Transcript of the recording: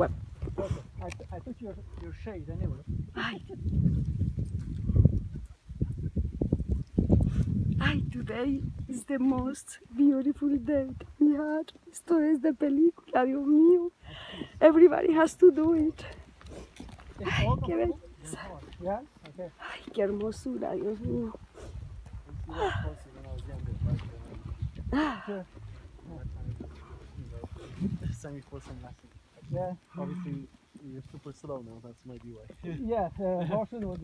web. I, I took your your shade anyway. Ay. Ay, today is the most beautiful day we had. Esto es de película, Dios mío. Everybody has to do it. All qué? Yeah. Ay, qué hermosura, Dios mío. Ah. I used to do that closer when I was younger, but Sure. you know, semi-close and lesson. Yeah. Obviously, you're super slow now. That's maybe why. Yeah. Uh, horses would